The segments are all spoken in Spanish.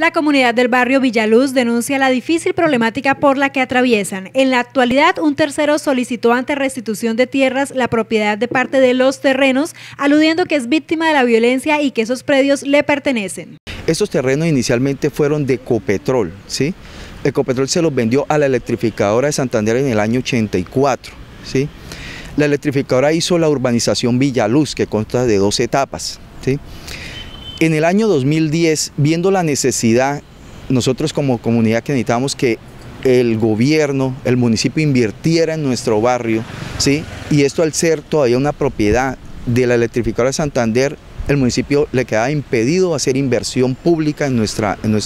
La comunidad del barrio Villaluz denuncia la difícil problemática por la que atraviesan. En la actualidad, un tercero solicitó ante restitución de tierras la propiedad de parte de los terrenos, aludiendo que es víctima de la violencia y que esos predios le pertenecen. Estos terrenos inicialmente fueron de Ecopetrol, ¿sí? Ecopetrol se los vendió a la electrificadora de Santander en el año 84, ¿sí? La electrificadora hizo la urbanización Villaluz, que consta de dos etapas, ¿sí? En el año 2010, viendo la necesidad, nosotros como comunidad que necesitábamos que el gobierno, el municipio invirtiera en nuestro barrio, ¿sí? y esto al ser todavía una propiedad de la electrificadora de Santander, el municipio le quedaba impedido hacer inversión pública en, en,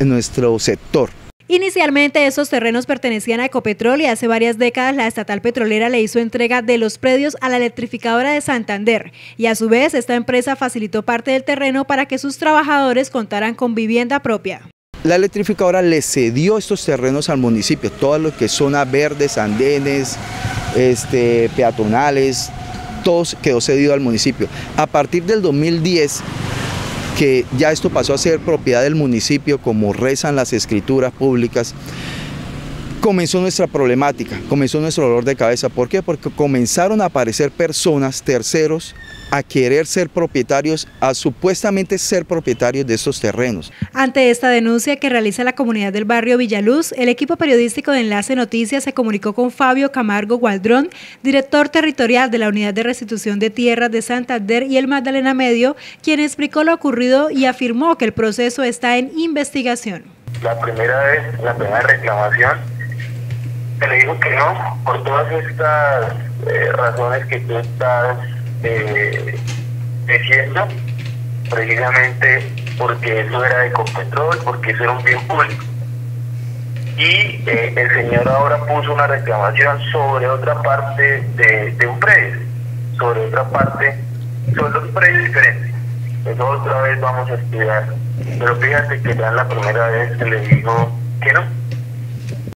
en nuestro sector. Inicialmente esos terrenos pertenecían a Ecopetrol y hace varias décadas la estatal petrolera le hizo entrega de los predios a la electrificadora de Santander y a su vez esta empresa facilitó parte del terreno para que sus trabajadores contaran con vivienda propia. La electrificadora le cedió estos terrenos al municipio, todo lo que es zona verdes, andenes, este, peatonales, todo quedó cedido al municipio. A partir del 2010 que ya esto pasó a ser propiedad del municipio, como rezan las escrituras públicas, comenzó nuestra problemática, comenzó nuestro dolor de cabeza. ¿Por qué? Porque comenzaron a aparecer personas, terceros, a querer ser propietarios, a supuestamente ser propietarios de estos terrenos. Ante esta denuncia que realiza la comunidad del barrio Villaluz, el equipo periodístico de Enlace Noticias se comunicó con Fabio Camargo Gualdrón, director territorial de la Unidad de Restitución de Tierras de Santander y el Magdalena Medio, quien explicó lo ocurrido y afirmó que el proceso está en investigación. La primera vez, la primera reclamación, se le dijo que no, por todas estas eh, razones que tú estás eh, diciendo, precisamente porque eso era de Competrol, porque eso era un bien público. Y eh, el señor ahora puso una reclamación sobre otra parte de, un predio, sobre otra parte, sobre dos predios diferentes. Eso otra vez vamos a estudiar. Pero fíjate que ya la primera vez se le dijo que no